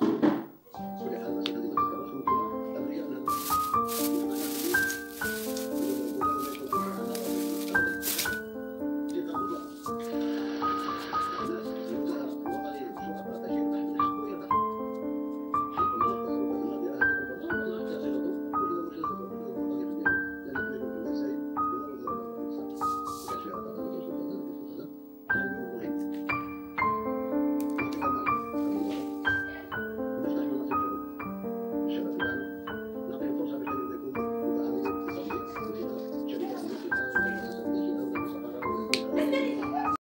Yes.